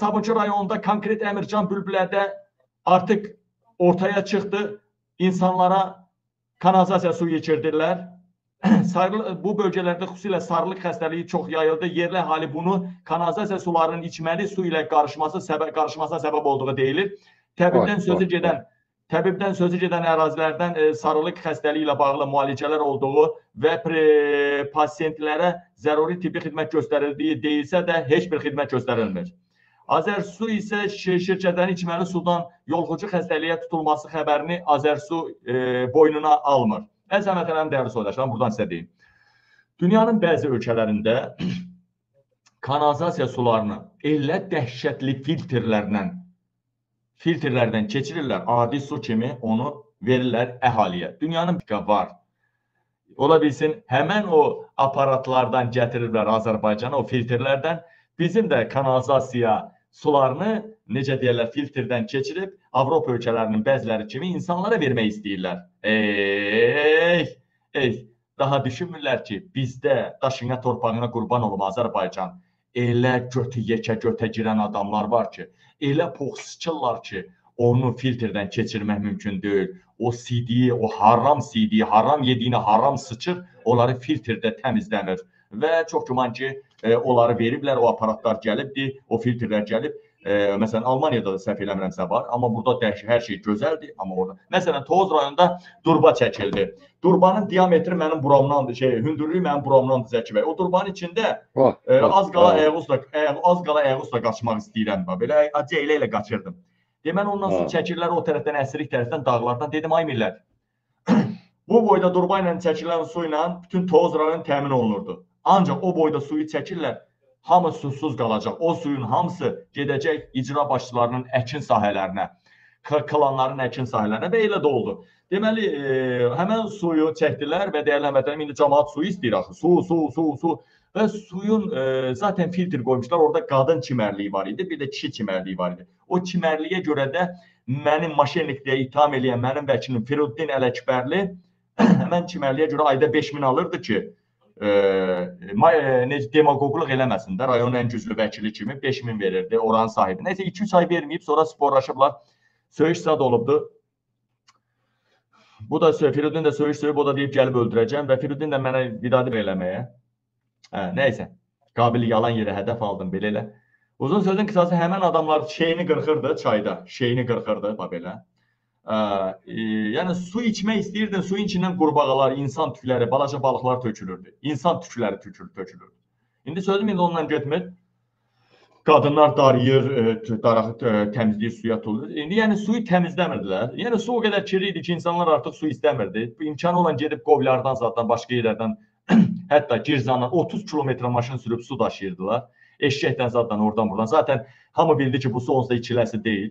Sabunçu rayonunda konkret Əmircan Bülbülədə artıq ortaya çıxdı. İnsanlara kanalizasiya suyu içirdirlər. Sarı, bu bölgələrdə xüsusilə sarılıq xəstəliyi çox yayıldı. Yerli əhali bunu kanalizasiya sularının içməli su ilə qarışması səbəb qarışmasına səbəb olduğu deyilir. Təbibdən sözü gedən təbibdən sözü gedən ərazilərdən e, sarılıq xəstəliyi ilə bağlı müalicələr olduğu və pre, pasientlərə zəruri tibbi xidmət göstərildiyi deyilsə də heç bir xidmət göstərilmir. Azərsu isə şirkətlərin içməli sudan yolğucu xəstəliyə tutulması xəbərini Azərsu e, boynuna almır. Əzəmət ələm dəyərli soydaşlarım, buradan sizə deyim. Dünyanın bəzi ölkələrində kanalizasiya sularını elə dəhşətli filtrlərlə filtrlərdən keçirirlər. Adi su kimi onu verirlər əhaliyə. Dünyanın var. Ola bilsin, həmən o aparatlardan gətirirlər Azərbaycana, o filtrlərdən. Bizim də kanalizasiya sularını, necə deyirlər, filtrdən keçirib Avropa ölkələrinin bəziləri kimi insanlara vermək istəyirlər. Ey, ey, daha düşünmürlər ki, bizdə daşına, torpağına qurban olum Azərbaycan. Elə götü yekə götə girən adamlar var ki, elə pox sıçırlar ki, onu filtrdən keçirmək mümkün deyil. O CD-yi, o haram CD-yi, haram yediyini haram sıçır, onları filtrdə təmizləmir. Və çox güman ki, e, onları veriblər, o aparatlar gəlibdi, o filtrlər gəlib. E, məsələn, Almaniyada da səhv eləmirəmsə var, amma burada dəhşət hər şey gözəldir, amma orada. Məsələn, Tovuz rayonunda durba çəkildi. Durbanın diametri mənim buramdandır, şey, hündürlüyü mənim buramdandır Zəki bəy. O durbanın içində oh, e, az qala ayağızla az qala ayağızla qaçmaq istəyirəm bax. Belə acı ilə qaçırdım. Deməli ondan sonra çəkirlər o tərəfdən əsrik tərəfdən dağlardan dedim ay millət. Bu boyda durba ilə çəkilən su ilə bütün Tovuz rayonu təmin olunurdu. Ancaq o boyda suyu çəkirlər hamı susuz qalacaq. O suyun hamısı gedəcək icra başçılarının əkin sahələrinə, klanların əkin sahələrinə və elə də oldu. Deməli, e, həmən suyu çəkdilər və dəyərli həmvətənlərim indi cəmaət suyu istəyir axı. Su, su, su, su. Və suyun e, zaten filtr qoymuşlar. Orada qadın çimərliyi var idi, bir də kişi çimərliyi var idi. O çimərliyə görə də mənim maşinlikdə itham eləyən mənim vəkilim Firuddin Ələkbərli həmən çimərliyə görə ayda 5000 alırdı ki, necə demagogluq eləməsin də, rayonun ən güclü vəkili kimi 5000 verirdi oranın sahibi. Nəsə 2-3 ay verməyib, sonra sporlaşıblar. Söyüş zad olubdu. Bu da Firuddin də söyüş söyüb, o da deyib gəlib öldürəcəm və Firuddin də mənə vidadır eləməyə. Hə, nəysə. Qabil yalan yerə hədəf aldım belə elə. Uzun sözün qısası həmən adamlar şeyini qırxırdı çayda, şeyini qırxırdı bax belə. E, yəni su içmək istəyirdin, suyun içindən qurbağalar, insan tükləri, balaca balıqlar tökülürdü. İnsan tükləri tökülür, tökülürdü. İndi sözüm indi ondan getmir. Qadınlar darıyır, e, darağı e, təmizləyir, suya tulur. İndi yəni suyu təmizləmirdilər. Yəni su o qədər kirli idi ki, insanlar artıq su istəmirdi. İmkanı olan gedib qovlardan zaten başqa yerlərdən hətta Girzandan 30 kilometr maşın sürüb su daşıyırdılar. Eşşəkdən zaten oradan buradan. Zaten hamı bildi ki, bu su onsuz da içiləsi deyil.